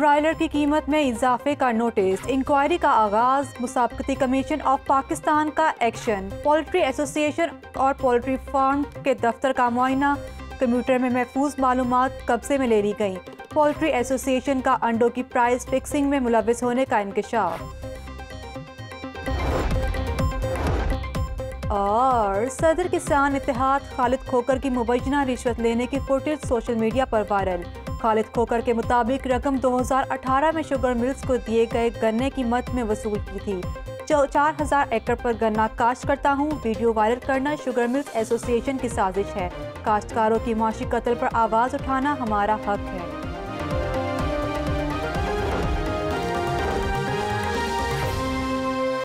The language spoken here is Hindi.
ब्रायलर की कीमत में इजाफे का नोटिस इंक्वायरी का आगाज़, मुसाबकती कमीशन ऑफ़ पाकिस्तान का एक्शन पोल्ट्री एसोसिएशन और पोल्ट्री फार्म के दफ्तर का मुआयना कंप्यूटर में महफूज मालूम कब्जे में ले ली गई। पोल्ट्री एसोसिएशन का अंडों की प्राइस फिक्सिंग में मुलविस होने का इंकशाफ और सदर किसान इतिहाद खालिद खोकर की मुबैना रिश्वत लेने की फुटेज सोशल मीडिया पर वायरल खालिद खोकर के मुताबिक रकम 2018 में शुगर मिल्स को दिए गए गन्ने की मत में वसूल की थी। चार हज़ार एकड़ पर गन्ना काश्त करता हूँ। वीडियो वायरल करना शुगर मिल्स एसोसिएशन की साजिश है। काश्तकारों की माशी कत्ल पर आवाज़ उठाना हमारा हक है।